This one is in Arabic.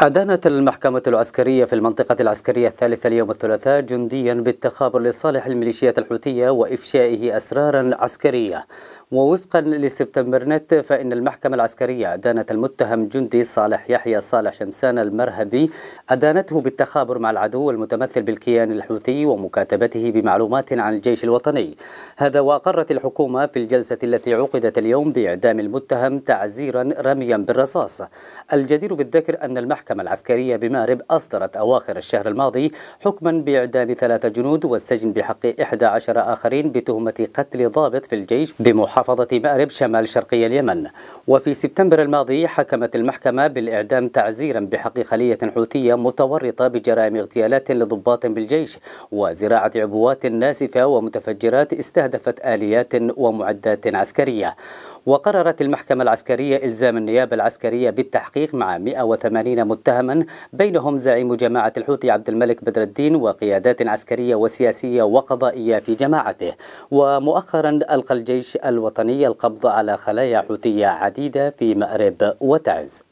أدانت المحكمة العسكرية في المنطقة العسكرية الثالثة اليوم الثلاثاء جنديا بالتخابر لصالح الميليشيات الحوثية وإفشائه أسرارا عسكرية. ووفقا لسبتمبر نت فإن المحكمة العسكرية أدانت المتهم جندي صالح يحيى صالح شمسان المرهبي. أدانته بالتخابر مع العدو المتمثل بالكيان الحوثي ومكاتبته بمعلومات عن الجيش الوطني. هذا وأقرت الحكومة في الجلسة التي عقدت اليوم بإعدام المتهم تعزيرا رميا بالرصاص. الجدير بالذكر أن المحكمة العسكرية بمأرب أصدرت أواخر الشهر الماضي حكما بإعدام ثلاثة جنود والسجن بحق 11 آخرين بتهمة قتل ضابط في الجيش بمحاولة محافظة مأرب شمال شرقي اليمن. وفي سبتمبر الماضي حكمت المحكمة بالإعدام تعزيرا بحق خلية حوثية متورطة بجرائم اغتيالات لضباط بالجيش وزراعة عبوات ناسفة ومتفجرات استهدفت آليات ومعدات عسكرية. وقررت المحكمة العسكرية إلزام النيابة العسكرية بالتحقيق مع 180 متهما بينهم زعيم جماعة الحوثي عبد الملك بدر الدين وقيادات عسكرية وسياسية وقضائية في جماعته. ومؤخرا ألقى الجيش الوطني القبض على خلايا حوثية عديدة في مأرب وتعز.